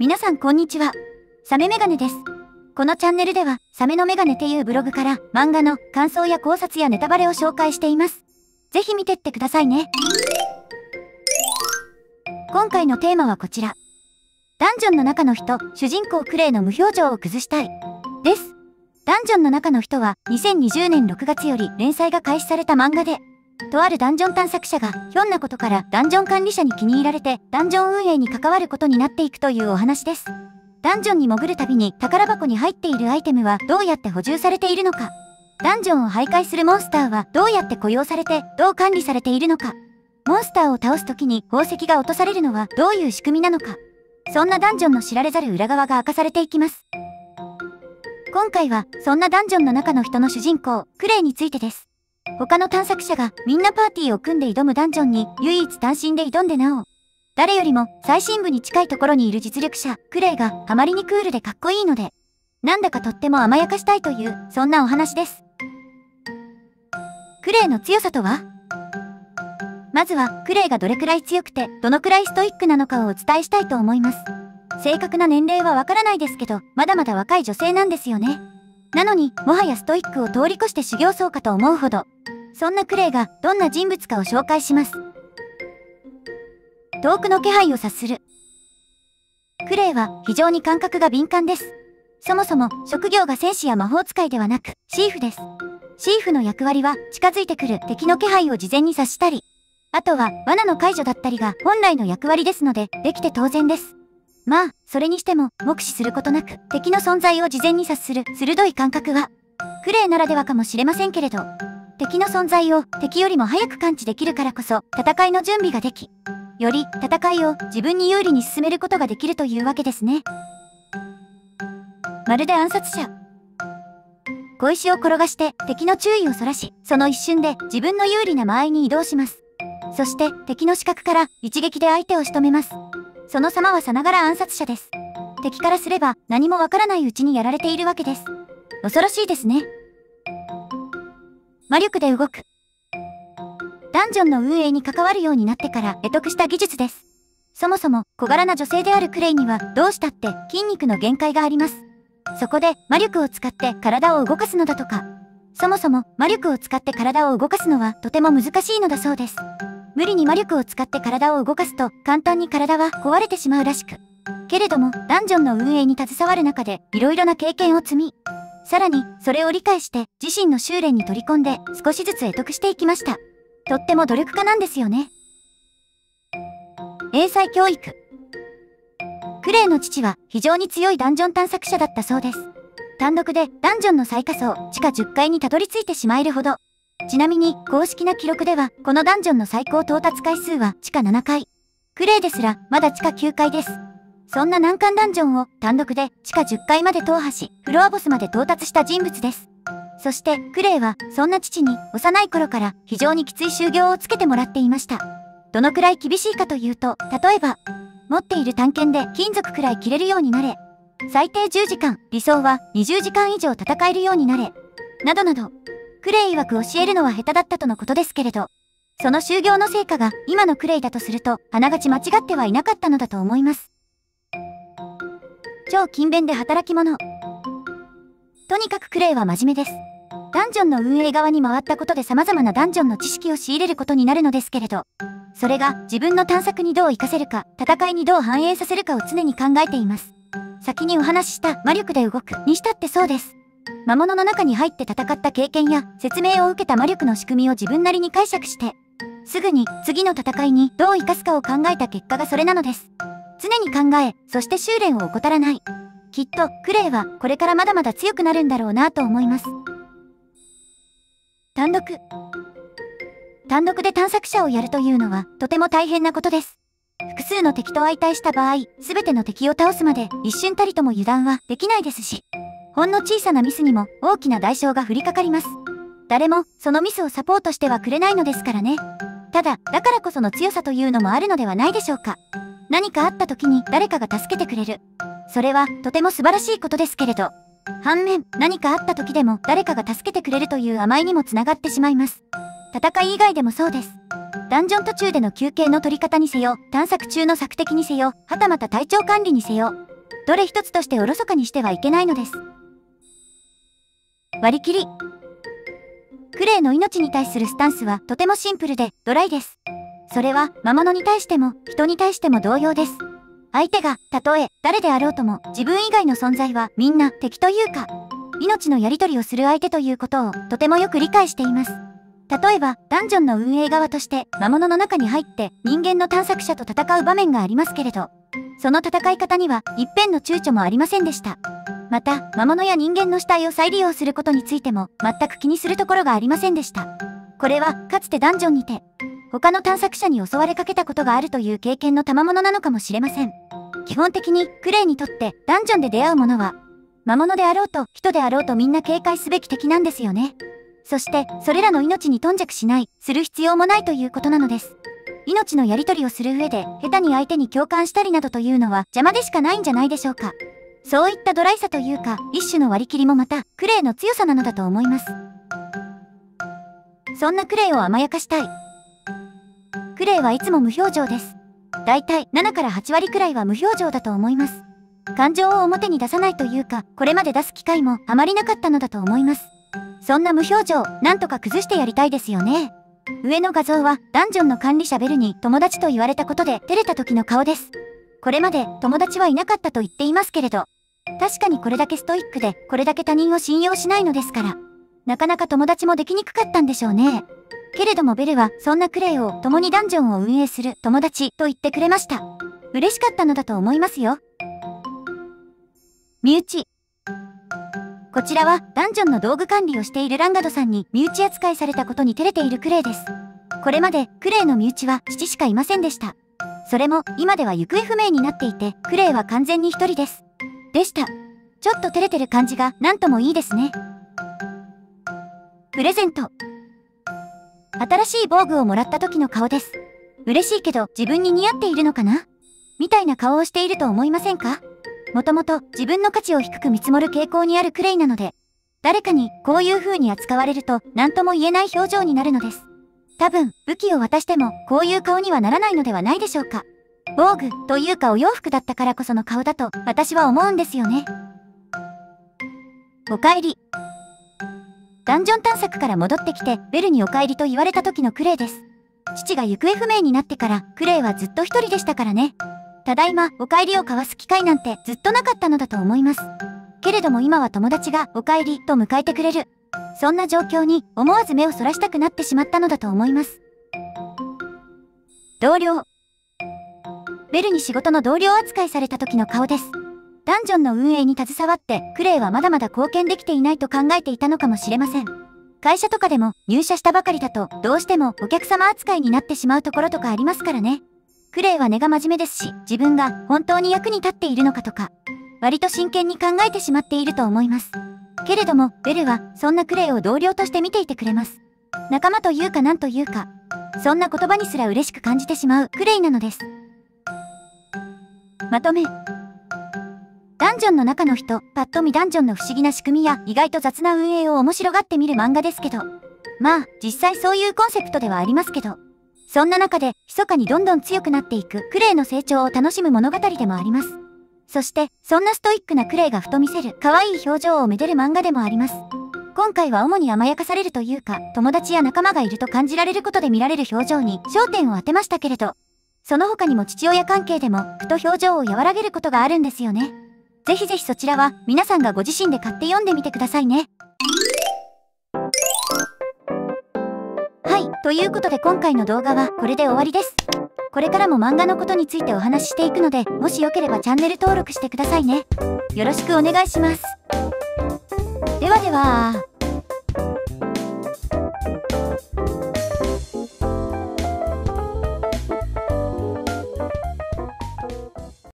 皆さんこんにちは。サメメガネです。このチャンネルでは、サメのメガネっていうブログから漫画の感想や考察やネタバレを紹介しています。ぜひ見てってくださいね。今回のテーマはこちら。ダンジョンの中の人、主人公クレイの無表情を崩したい。です。ダンジョンの中の人は2020年6月より連載が開始された漫画で、とあるダンジョン探索者がひょんなことからダンジョン管理者に気に入られてダンジョン運営に関わることになっていくというお話です。ダンジョンに潜るたびに宝箱に入っているアイテムはどうやって補充されているのか。ダンジョンを徘徊するモンスターはどうやって雇用されてどう管理されているのか。モンスターを倒す時に宝石が落とされるのはどういう仕組みなのか。そんなダンジョンの知られざる裏側が明かされていきます。今回はそんなダンジョンの中の人の主人公、クレイについてです。他の探索者がみんなパーティーを組んで挑むダンジョンに唯一単身で挑んでなお、誰よりも最深部に近いところにいる実力者、クレイがあまりにクールでかっこいいので、なんだかとっても甘やかしたいという、そんなお話です。クレイの強さとは？まずは、クレイがどれくらい強くて、どのくらいストイックなのかをお伝えしたいと思います。正確な年齢はわからないですけど、まだまだ若い女性なんですよね。なのに、もはやストイックを通り越して修行僧かと思うほど、そんなクレイがどんな人物かを紹介します。遠くの気配を察する。クレイは非常に感覚が敏感です。そもそも職業が戦士や魔法使いではなくシーフです。シーフの役割は近づいてくる敵の気配を事前に察したり、あとは罠の解除だったりが本来の役割ですのでできて当然です。まあ、それにしても目視することなく敵の存在を事前に察する鋭い感覚はクレイならではかもしれませんけれど、敵の存在を敵よりも早く感知できるからこそ戦いの準備ができ、より戦いを自分に有利に進めることができるというわけですね。まるで暗殺者。小石を転がして敵の注意をそらし、その一瞬で自分の有利な間合いに移動します。そして敵の死角から一撃で相手を仕留めます。その様はさながら暗殺者です。敵からすれば何もわからないうちにやられているわけです。恐ろしいですね。魔力で動く。ダンジョンの運営に関わるようになってから得得した技術です。そもそも小柄な女性であるクレイにはどうしたって筋肉の限界があります。そこで魔力を使って体を動かすのだとか。そもそも魔力を使って体を動かすのはとても難しいのだそうです。無理に魔力を使って体を動かすと簡単に体は壊れてしまうらしく。けれども、ダンジョンの運営に携わる中で色々な経験を積み、さらに、それを理解して自身の修練に取り込んで少しずつ得得していきました。とっても努力家なんですよね。英才教育。クレイの父は非常に強いダンジョン探索者だったそうです。単独でダンジョンの最下層地下10階にたどり着いてしまえるほど。ちなみに公式な記録ではこのダンジョンの最高到達回数は地下7階。クレイですらまだ地下9階です。そんな難関ダンジョンを単独で地下10階まで踏破し、フロアボスまで到達した人物です。そして、クレイは、そんな父に幼い頃から非常にきつい修行をつけてもらっていました。どのくらい厳しいかというと、例えば、持っている探検で金属くらい切れるようになれ。最低10時間、理想は20時間以上戦えるようになれ。などなど、クレイ曰く教えるのは下手だったとのことですけれど、その修行の成果が今のクレイだとすると、あながち間違ってはいなかったのだと思います。超勤勉で働き者。とにかくクレイは真面目です。ダンジョンの運営側に回ったことで様々なダンジョンの知識を仕入れることになるのですけれど、それが自分の探索にどう活かせるか、戦いにどう反映させるかを常に考えています。先にお話しした魔力で動くにしたってそうです。魔物の中に入って戦った経験や説明を受けた魔力の仕組みを自分なりに解釈して、すぐに次の戦いにどう活かすかを考えた結果がそれなのです。常に考え、そして修練を怠らない。きっと、クレイはこれからまだまだ強くなるんだろうなと思います。単独。単独で探索者をやるというのはとても大変なことです。複数の敵と相対した場合、すべての敵を倒すまで一瞬たりとも油断はできないですし、ほんの小さなミスにも大きな代償が降りかかります。誰もそのミスをサポートしてはくれないのですからね。ただ、だからこその強さというのもあるのではないでしょうか。何かあった時に誰かが助けてくれる。それはとても素晴らしいことですけれど、反面、何かあった時でも誰かが助けてくれるという甘えにもつながってしまいます。戦い以外でもそうです。ダンジョン途中での休憩の取り方にせよ、探索中の索敵にせよ、はたまた体調管理にせよ、どれ一つとしておろそかにしてはいけないのです。割り切り。クレイの命に対するスタンスはとてもシンプルでドライです。それは魔物に対しても人に対しても同様です。相手が、たとえ誰であろうとも自分以外の存在はみんな敵というか、命のやり取りをする相手ということをとてもよく理解しています。例えば、ダンジョンの運営側として魔物の中に入って人間の探索者と戦う場面がありますけれど、その戦い方には一辺の躊躇もありませんでした。また、魔物や人間の死体を再利用することについても全く気にするところがありませんでした。これは、かつてダンジョンにて、他の探索者に襲われかけたことがあるという経験の賜物なのかもしれません。基本的に、クレイにとってダンジョンで出会うものは、魔物であろうと人であろうとみんな警戒すべき敵なんですよね。そして、それらの命に頓着しない、する必要もないということなのです。命のやり取りをする上で、下手に相手に共感したりなどというのは邪魔でしかないんじゃないでしょうか。そういったドライさというか、一種の割り切りもまた、クレイの強さなのだと思います。そんなクレイを甘やかしたい。クレイはいつも無表情です。だいたい7から8割くらいは無表情だと思います。感情を表に出さないというか、これまで出す機会もあまりなかったのだと思います。そんな無表情、なんとか崩してやりたいですよね。上の画像は、ダンジョンの管理者ベルに友達と言われたことで照れた時の顔です。これまで友達はいなかったと言っていますけれど、確かにこれだけストイックで、これだけ他人を信用しないのですから、なかなか友達もできにくかったんでしょうね。けれどもベルは、そんなクレイを共にダンジョンを運営する友達と言ってくれました。嬉しかったのだと思いますよ。身内。こちらは、ダンジョンの道具管理をしているランガドさんに身内扱いされたことに照れているクレイです。これまで、クレイの身内は父しかいませんでした。それも、今では行方不明になっていて、クレイは完全に一人です。でした。ちょっと照れてる感じが、なんともいいですね。プレゼント。新しい防具をもらった時の顔です。嬉しいけど、自分に似合っているのかな？みたいな顔をしていると思いませんか？もともと自分の価値を低く見積もる傾向にあるクレイなので、誰かにこういう風に扱われると何とも言えない表情になるのです。多分、武器を渡してもこういう顔にはならないのではないでしょうか。防具というかお洋服だったからこその顔だと私は思うんですよね。お帰り。ダンジョン探索から戻ってきてベルにお帰りと言われた時のクレイです。父が行方不明になってからクレイはずっと一人でしたからね。ただいまお帰りを交わす機会なんてずっとなかったのだと思います。けれども今は友達がお帰りと迎えてくれる。そんな状況に思わず目をそらしたくなってしまったのだと思います。同僚。ベルに仕事の同僚扱いされた時の顔です。ダンジョンの運営に携わってクレイはまだまだ貢献できていないと考えていたのかもしれません。会社とかでも入社したばかりだとどうしてもお客様扱いになってしまうところとかありますからね。クレイは根が真面目ですし、自分が本当に役に立っているのかとか、割と真剣に考えてしまっていると思います。けれども、ベルはそんなクレイを同僚として見ていてくれます。仲間というか何というか、そんな言葉にすら嬉しく感じてしまうクレイなのです。まとめ。ダンジョンの中の人、パッと見ダンジョンの不思議な仕組みや意外と雑な運営を面白がって見る漫画ですけど、まあ、実際そういうコンセプトではありますけど、そんな中で、密かにどんどん強くなっていくクレイの成長を楽しむ物語でもあります。そして、そんなストイックなクレイがふと見せる可愛い表情をめでる漫画でもあります。今回は主に甘やかされるというか、友達や仲間がいると感じられることで見られる表情に焦点を当てましたけれど、その他にも父親関係でも、ふと表情を和らげることがあるんですよね。ぜひぜひそちらは、皆さんがご自身で買って読んでみてくださいね。はいということで今回の動画はこれで終わりです。これからも漫画のことについてお話ししていくので、もしよければチャンネル登録してくださいね。よろしくお願いします。ではでは。